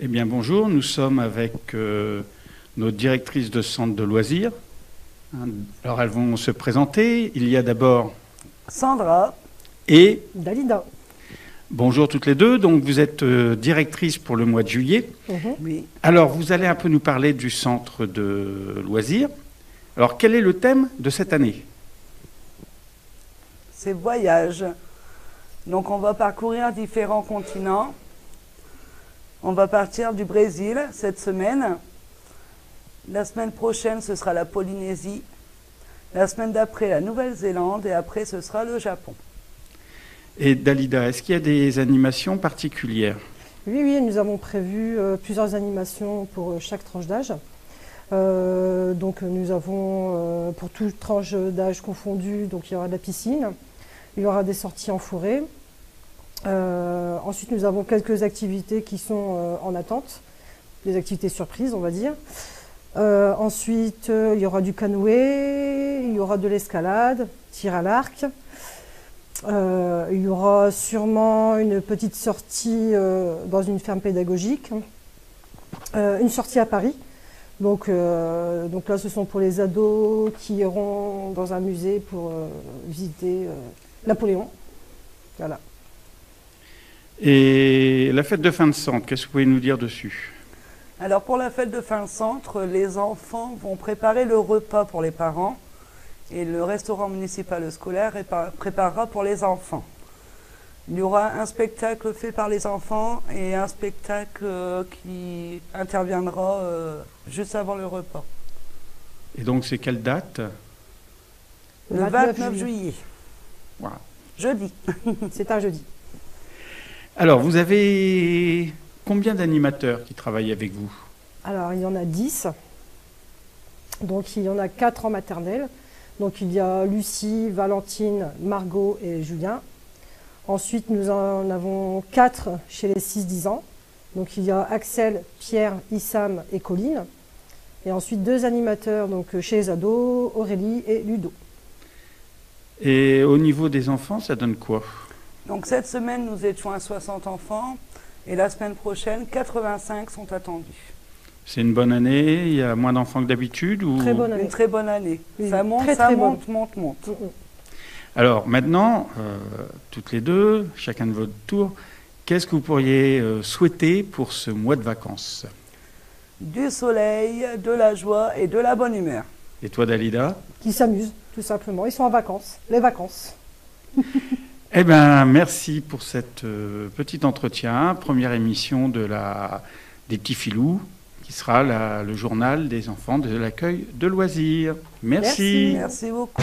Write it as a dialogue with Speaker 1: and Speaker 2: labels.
Speaker 1: Eh bien bonjour, nous sommes avec euh, nos directrices de centre de loisirs. Hein, Alors elles vont se présenter. Il y a d'abord
Speaker 2: Sandra,
Speaker 1: et
Speaker 3: Dalida.
Speaker 1: bonjour toutes les deux. Donc vous êtes euh, directrice pour le mois de juillet.
Speaker 2: oui.
Speaker 1: Alors vous allez un peu nous parler du centre de loisirs. Alors quel est le thème de cette année?
Speaker 2: C'est voyage. Donc on va parcourir différents continents. On va partir du Brésil cette semaine. La semaine prochaine, ce sera la Polynésie. La semaine d'après, la Nouvelle-Zélande. Et après, ce sera le Japon.
Speaker 1: Et Dalida, est-ce qu'il y a des animations particulières?
Speaker 3: Oui, oui, nous avons prévu euh, plusieurs animations pour euh, chaque tranche d'âge. Euh, donc nous avons euh, pour toute tranche d'âge confondue, donc il y aura de la piscine, il y aura des sorties en forêt. Ensuite nous avons quelques activités qui sont euh, en attente, des activités surprises on va dire. Euh, ensuite euh, il y aura du canoë, il y aura de l'escalade, tir à l'arc. Il y aura sûrement une petite sortie dans une ferme pédagogique, une sortie à Paris. Donc, donc là, ce sont pour les ados qui iront dans un musée pour visiter Napoléon. Voilà.
Speaker 1: Et la fête de fin de centre, qu'est-ce que vous pouvez nous dire dessus?
Speaker 2: Alors pour la fête de fin de centre, les enfants vont préparer le repas pour les parents. Et le restaurant municipal scolaire répa- préparera pour les enfants. Il y aura un spectacle fait par les enfants et un spectacle euh, qui interviendra euh, juste avant le repas.
Speaker 1: Et donc c'est quelle date?
Speaker 2: Le 29 juillet.
Speaker 1: Voilà.
Speaker 2: Jeudi.
Speaker 3: C'est un jeudi.
Speaker 1: Alors, vous avez combien d'animateurs qui travaillent avec vous?
Speaker 3: Alors, il y en a 10. Donc, il y en a 4 en maternelle. Donc, il y a Lucie, Valentine, Margot et Julien. Ensuite, nous en avons 4 chez les 6-10 ans. Donc, il y a Axel, Pierre, Issam et Colline. Et ensuite, deux animateurs donc, chez les ados, Aurélie et Ludo.
Speaker 1: Et au niveau des enfants, ça donne quoi?
Speaker 2: Donc cette semaine, nous étions à 60 enfants et la semaine prochaine, 85 sont attendus.
Speaker 1: C'est une bonne année? Il y a moins d'enfants que d'habitude ou...
Speaker 3: Très bonne année.
Speaker 2: Une très bonne année.
Speaker 3: Oui,
Speaker 2: ça monte,
Speaker 3: très,
Speaker 2: ça
Speaker 3: très
Speaker 2: monte, monte, monte.
Speaker 1: Alors maintenant, euh, toutes les deux, chacun de votre tour, qu'est-ce que vous pourriez euh, souhaiter pour ce mois de vacances?
Speaker 2: Du soleil, de la joie et de la bonne humeur.
Speaker 1: Et toi, Dalida?
Speaker 3: Qui s'amusent, tout simplement. Ils sont en vacances. Les vacances.
Speaker 1: Eh bien, merci pour cet petit entretien, première émission de la, des petits filous, qui sera la- le journal des enfants de l'accueil de loisirs. Merci.
Speaker 2: Merci beaucoup.